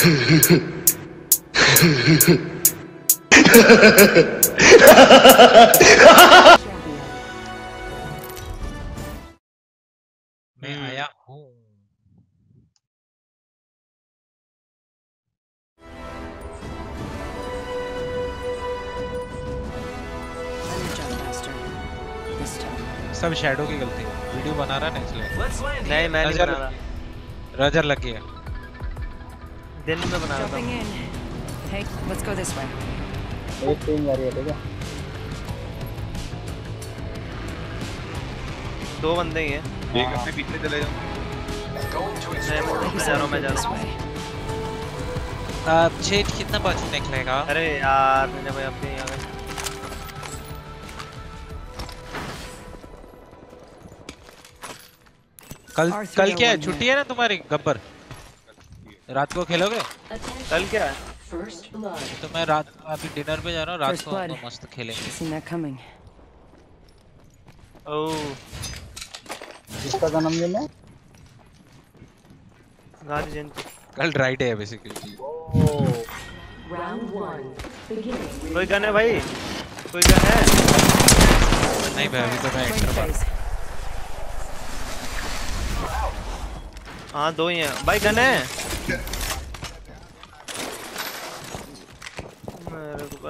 मैं आया हूँ. सब शैडो की गलती है। वीडियो बना रहा है ना इसलिए नहीं मैं नहीं बना रहा। रजर लग गया। दिन में बना रहा था in. Hey, let's go this way. एक टीम जा रही है ठीक है? दो बंदे ही हैं। एक अपने पीछे चले जाओ। मैं जा रहा हूँ मैं जा रहा हूँ। छेद कितना बच निकलेगा अरे यार मैंने भाई अपने यहाँ कल कल क्या है? है। छुट्टी है ना तुम्हारी गब्बर? रात को खेलोगे? कल क्या है? तो मैं रात अभी डिनर पे जा रहा हूँ रात को हम मस्त खेलेंगे। ओह जिसका जन्मदिन है? गांधी जयंती। कल ड्राई डे है बेसिकली कोई गन है भाई? कोई गन है? नहीं भाई अभी तो मैं एक्स्ट्रा phase. हाँ दो ही हैं। भाई गन है। मेरे को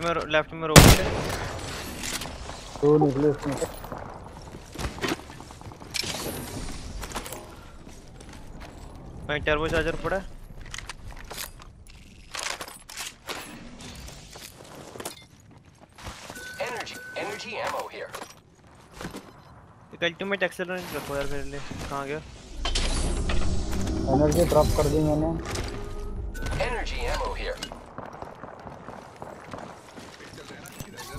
राइट में लेफ़्ट में रोक ले। तू निकले उसमें से भाई टर्बो चार्जर पड़ा? है। Energy, energy ammo here. एक अल्टीमेट एक्सेलरेट रखो यार मेरे लिए। कहाँ गया? एनर्जी ड्रॉप कर दी मैंने।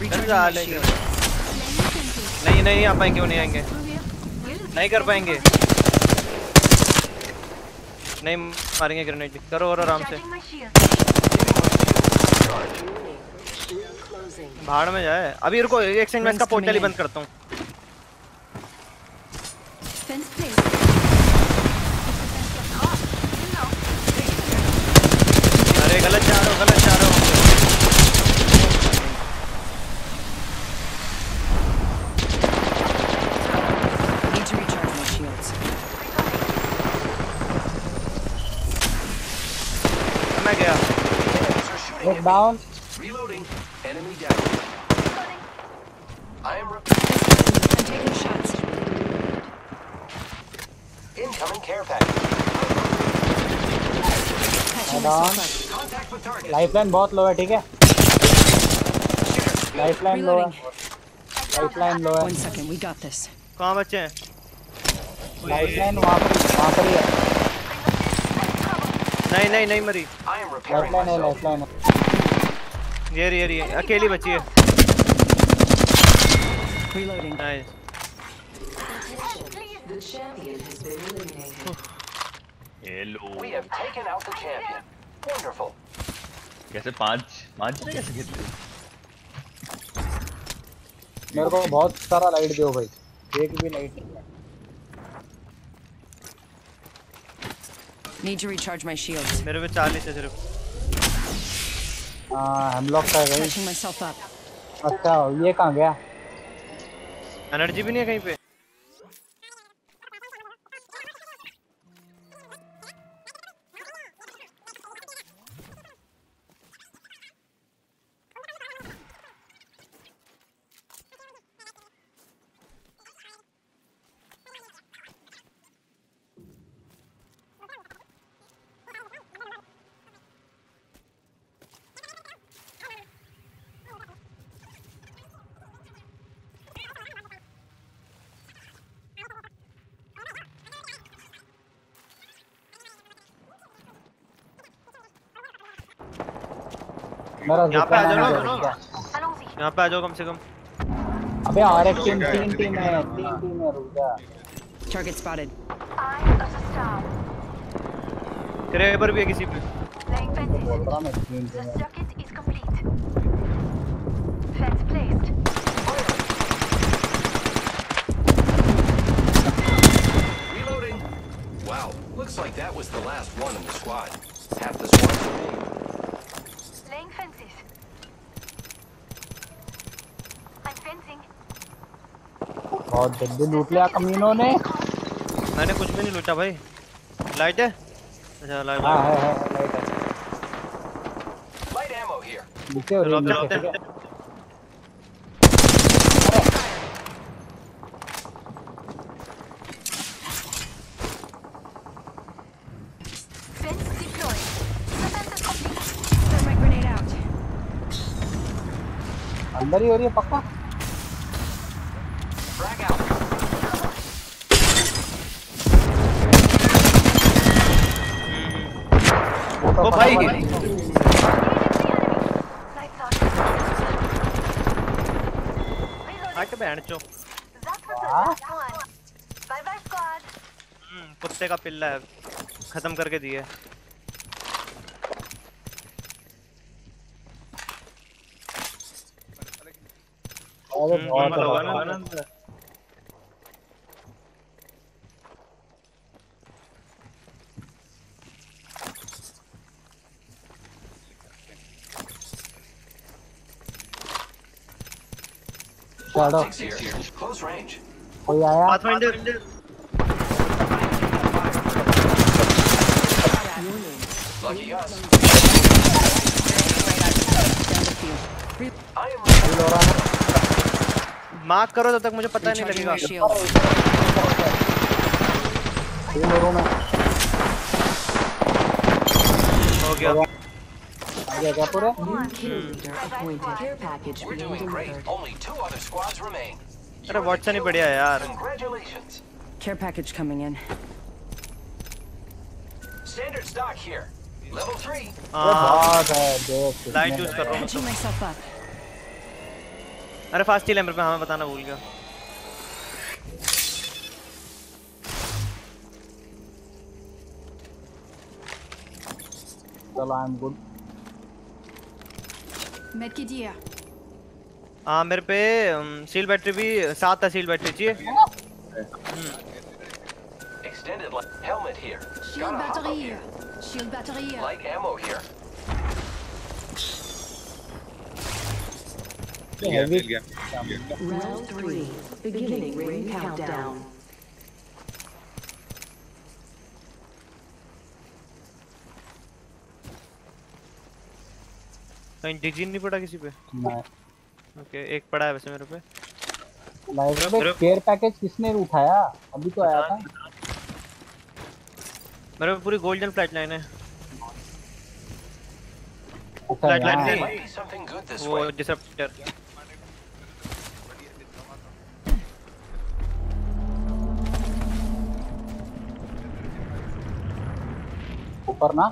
नहीं नहीं आ पाएँगे वो नहीं आएँगे नहीं कर पाएँगे। नहीं मारेंगे ग्रेनेड करो और आराम से। भाड़ में जाए। अभी रुको एक सेकंड मैं इसका पोर्टल ही बंद करता हूँ Fence place. अरे गलत जा रहा हूँ गलत जा रहा हूँ Need to recharge my shields. मैं गया me. Down Reloading. Enemy down. I am re- I'm taking shots. incoming care package. Patching down. myself up. Contact with target. Lifeline बहुत लो है ठीक है लाइफलाइन लो है. लाइफलाइन लो है One second, we got this. कहाँ बच्चे हैं लाइफलाइन वहाँ पर वहाँ पर ही है नहीं नहीं नहीं मरी लाइफलाइन है लाइफलाइन है ये रही ये रही अकेली बची है Reloading. नाइस ये लो We have taken out the champion. Wonderful. कैसे पाँच पाँच ने कैसे खेलते मेरे को बहुत सारा लाइट दो भाई एक भी लाइट नहीं है Need to recharge my shields. मेरे पे 40 है सिर्फ हाँ हेमलॉक का है भाई Patching myself up. अच्छा ये कहाँ गया एनर्जी भी नहीं है कहीं पे यहाँ पे आ जितना जाओ है ना, रुक जा। Allons-y. यहाँ पे आ जाओ कम से कम अबे और एक टीम तीन टीम है तीन टीम है रुक जा Target spotted. Eye of the star. क्रेबर भी है किसी पे Laying fences. बोल रहा मैं तीन The टीम है circuit is complete. Fence placed. Reloading. Wow, looks like that was the last one in the squad. बहुत जल्दी लूट लिया कमीनों ने। मैंने कुछ भी नहीं लूटा भाई। लाइट है? अच्छा लाइट हाँ है। है लाइट है Light ammo here. नीचे हो चलो रही है. अंदर ही हो रही है पक्का? भाई। हट बहन चो। हम्म, कुत्ते का पिल्ला है। खत्म करके दिए। और हम्म, बहुत आनंद है। हैं. कोई आया पाथफाइंडर हो है मार्क करो तब तक मुझे पता नहीं लगेगा हो गया क्या पूरे We're doing great. Only two other squads remain. अरे व्हाट्सएप नहीं बढ़िया है यार. Care package coming in. Standard stock here. Level three. ये हाँ बहुत है देख लाइट कितने यूज़ कर रहा हूँ. अरे फास्ट ही मेरे पे हमें बताना भूल गया चलो I am good Medkit here. हाँ मेरे पे सील बैटरी भी सात है सील बैटरी चाहिए Extended light. Helmet here. Shield Got a hop battery up here. Shield battery here. Light ammo here. Heavy Round three, beginning ring countdown. कहीं Digene नहीं पड़ा किसी पे? मैं ओके एक पड़ा है वैसे मेरे पे। लाइफ में केयर पैकेज किसने उठाया? अभी तो आया था। मेरे पे पूरी गोल्डन फ्लैट लाइन है। अच्छा Flat line यहाँ नहीं। है। वो way. ऊपर ना।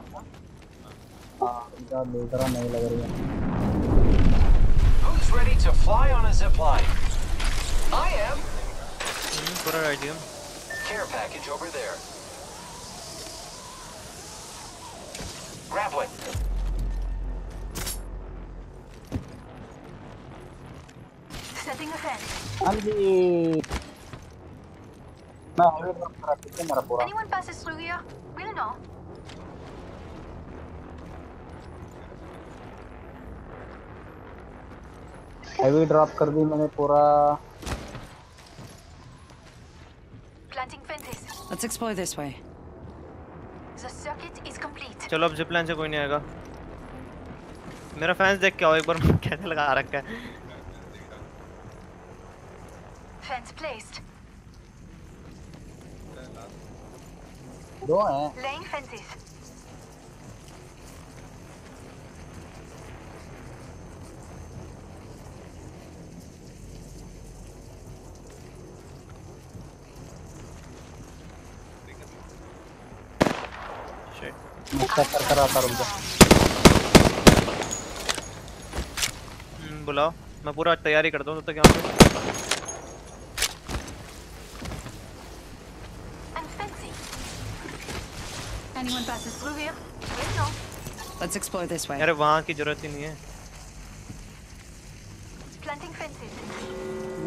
नहीं लग रही है Who's ready to fly on a zip line? I am. पूरा Idea care package over there. Grappling. Setting a fence. हाँ जी मैं हाईवे ड्रॉप करा ठीक है मेरा पूरा Anyone passes through here, we'll know. Highway drop कर दी मैंने पूरा Planting fences. Let's explore this way. The circuit is complete. चलो अब जिप लाइन से कोई नहीं आएगा मेरा फैंस देख के आओ एक बार कैसे लगा रखा है Fence placed. दो हैं Laying fences. Shit. कर कर आता रुक जा हम्म, बुलाओ मैं पूरा तैयारी करता हूँ तब तक यहाँ पे Anyone passes through here, we'll know. Let's explore this way. अरे वहाँ की ज़रूरत ही नहीं है Planting fences.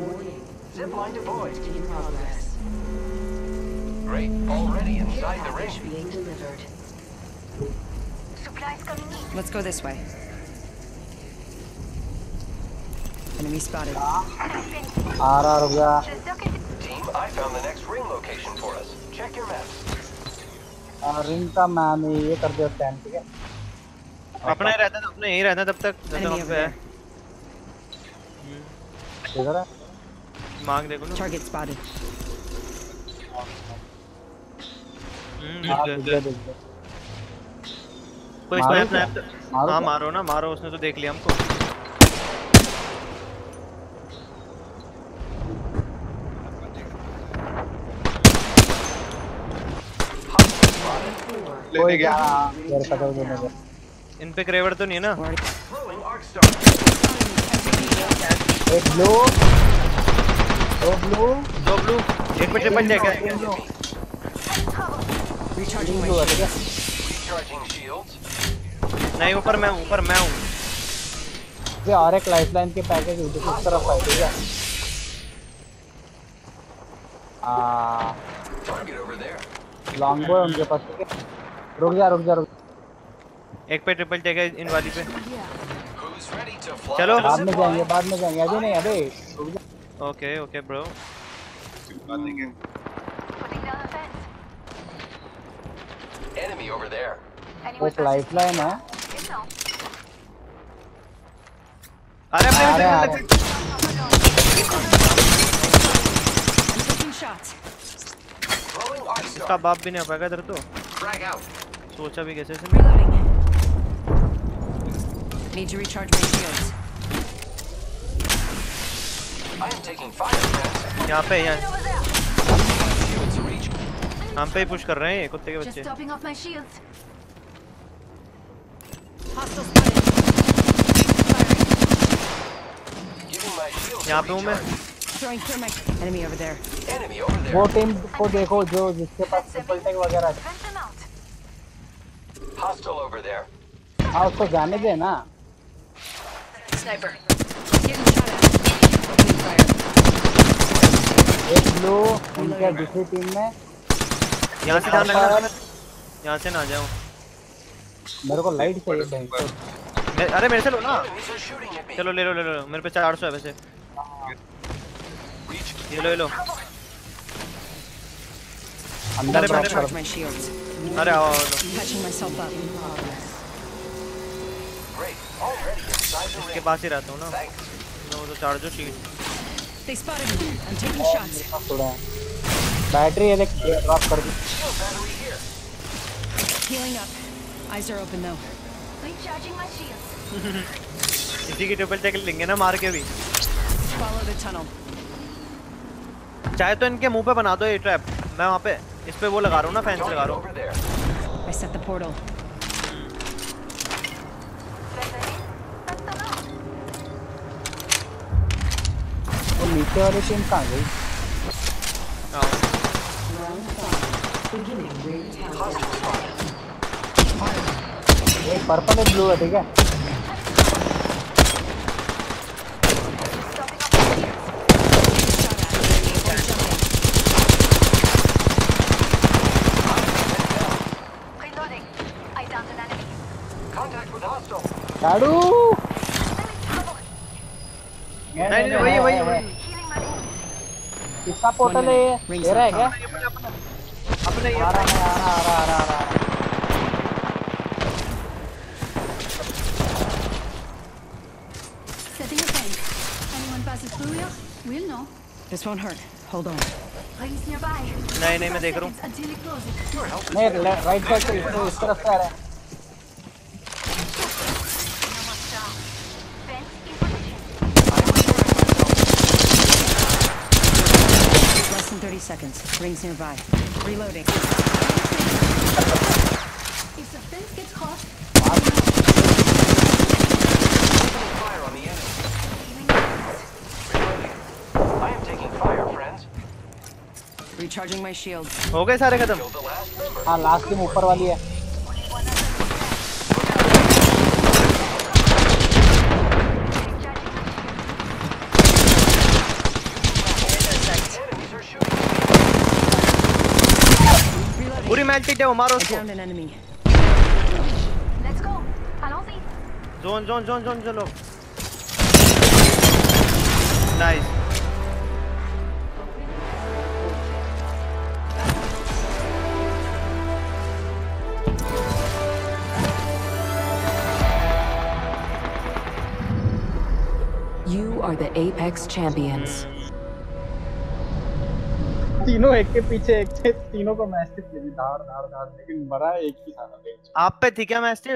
Warning. Zipline deployed. In progress. Great. Already inside the ring. being delivered. Supplies coming in. Let's go this way. Enemy spotted. Fencing. आ रहा रुक जा The circuit Team, I found the next ring location for us. Check your maps. Uh, ring का मैंने ये कर दिया stand ठीक है अपना ही रहता है अपने यही रहता है तब तक जब तक Enemy हम over पे है there. इधर है मांग देखो ना Target spotted. हम्म, कोई मारो स्नैप क्या? हाँ मारो ना मारो उसने तो देख लिया हमको। कोई क्या? मेरे कदम देने का इन पे क्रेवर तो नहीं है ना. एक ब्लू। दो ब्लू। दो ब्लू। एक पे ट्रिपल चेक है Recharging my ब्लू है नहीं ऊपर मैं हूँ ऊपर मैं हूँ। ये और एक लाइफलाइन के पैकेज उधर उस तरफ़ है ठीक है। आ लॉन्ग बो है उनके पास ठीक है। रुक जा रुक जा रुक एक पे ट्रिपल चेक है इन वाली पे? चलो। बाद में जाएँगे बाद में जाएँगे। अभी नहीं अबे okay okay bro. Enemy over there. एक लाइफलाइन है. अरे अपने हैं, arc इसका बाप भी नहीं आ पाएगा इधर तो सोचा भी कैसे इसने Need to recharge my shields. I am taking fire. यहाँ पे यहाँ reach. हम पे ही पुश कर रहे हैं ये कुत्ते के बच्चे topping off my shields. Hostile spotted. Giving my shields a यहाँ पे हूँ मैं। वो टीम को देखो जो जिसके पास सिंपल टैंक वगैरह हाँ। उसको जाने दे ना. एक blue उनके दूसरी टीम में. यहाँ से जाने लगा. हाँ, यहाँ से ना जाऊँ. मेरे को लाइट चाहिए भाई। अरे मेरे से लो ना। चलो ले लो ले लो मेरे पे 400 है वैसे। ये लो ये लो। अंदर ड्रॉप अरे आओ इसके पास ही रहता हूँ ना। मैं तो चार्ज जो दे spotted me I am taking shots battery ये ड्रॉप कर दी। Healing up. Eyes are open though. Recharging my shields. इसी की ट्रिपल चेक लेंगे ना मार के भी Follow the tunnel. चाहे तो इनके मुँह पे बना दो ये ट्रैप मैं वहाँ पे इस पे वो लगा रहा हूँ ना फैंस लगा रहा हूँ. I set the portal. नीचे वाली टीम कहाँ गई Beginning ring countdown. ये पर्पल एंड ब्लू है ठीक है चाडू नहीं वही वही किसका पोर्टल है ये रहा अपने ये आ रहा है आ रहा आ रहा आ रहा Anyone passes through here? We'll know. This won't hurt. Hold on. Rings nearby. नहीं नहीं मैं देख रहा हूँ Until it closes. नहीं राइट साइड से इस- इस तरफ से आ रहा है Almost down. Vent in position. Less than 30 seconds. Rings nearby. Reloading. Recharging my shield. हो गए सारे खत्म. हाँ लास्ट टीम ऊपर वाली है. पूरी मैच टीट है वो मारो उसको. जोन जोन जोन जोन चलो nice are the Apex champions. तीनों एक के पीछे एक थे तीनों को मैच थे धार धार धार लेकिन मरा एक ही था आप पे थी क्या मैच